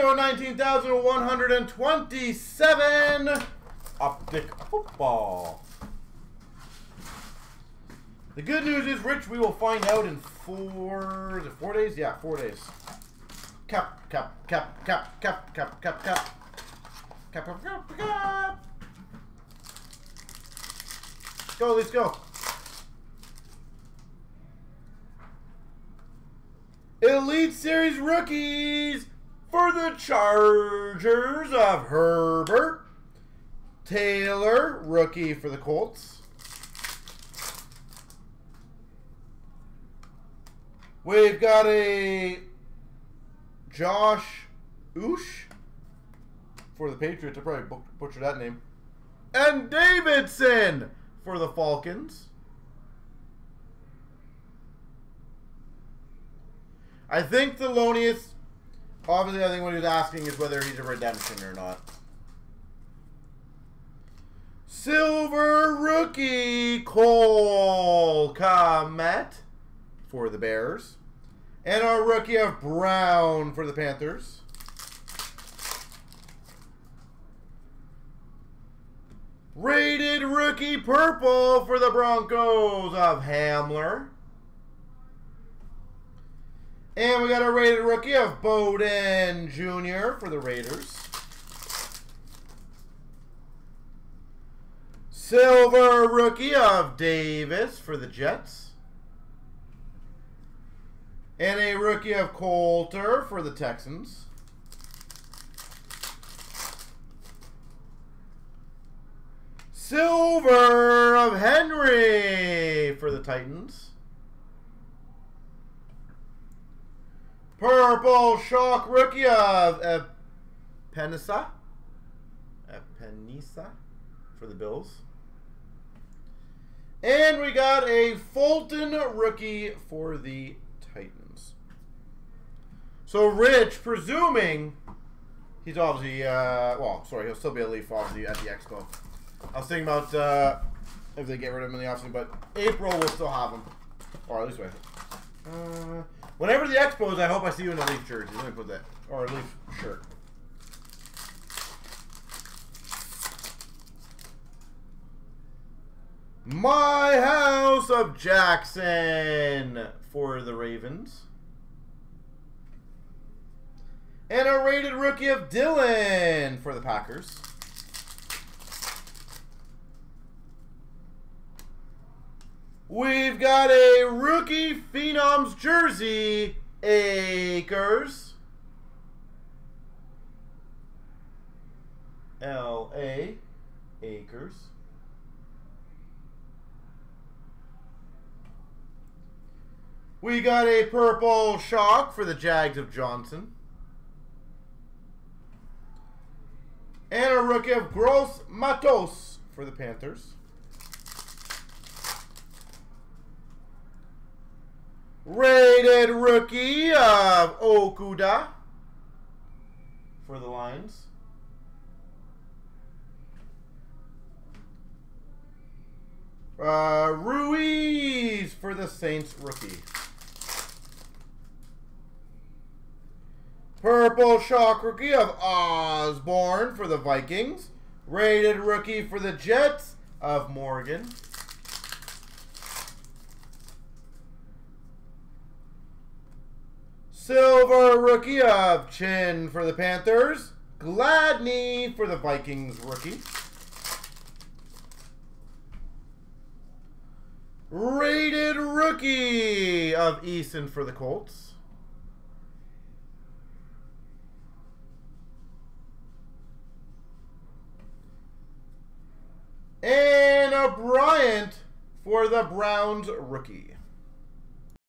go, 19,127. Optic football. The good news is, Rich, we will find out in four, is it four days? Yeah, four days. Cap, cap, cap, cap, cap, cap, cap, cap. Cap, cap, cap, cap. Go, let's go. Elite Series rookies for the Chargers of Herbert. Taylor, rookie for the Colts. We've got a Josh Oosh for the Patriots. I probably butchered that name. And Davidson for the Falcons. I think Thelonious, obviously I think what he was asking is whether he's a redemption or not. Silver rookie Cole Kmet for the Bears. And our rookie of Brown for the Panthers. Rated rookie purple for the Broncos of Hamler. And we got a rated rookie of Bowden Jr. for the Raiders. Silver rookie of Davis for the Jets. And a rookie of Coulter for the Texans. Silver of Henry for the Titans. Purple Shock rookie of Epenisa. Epenisa for the Bills. And we got a Fulton rookie for the Titans. So Rich, presuming he's obviously, uh, well, sorry, he'll still be a Leaf obviously at the Expo. I was thinking about uh, if they get rid of him in the offseason, but April will still have him. Or at least wait. Uh, whenever the Expo is, I hope I see you in a Leaf jersey. Let me put that. Or a Leaf shirt. My House of Jackson for the Ravens. And a rated rookie of Dillon for the Packers. We've got a rookie Phenoms jersey, Akers. L.A. Akers. We got a purple shock for the Jags of Johnson. And a rookie of Gross Matos for the Panthers. Rated rookie of Okudah for the Lions. Uh, Ruiz for the Saints rookie. Purple Shock rookie of Osborn for the Vikings. Rated rookie for the Jets of Morgan. Silver rookie of Chinn for the Panthers. Gladney for the Vikings rookie. Rated rookie of Eason for the Colts. And a Bryant for the Browns rookie.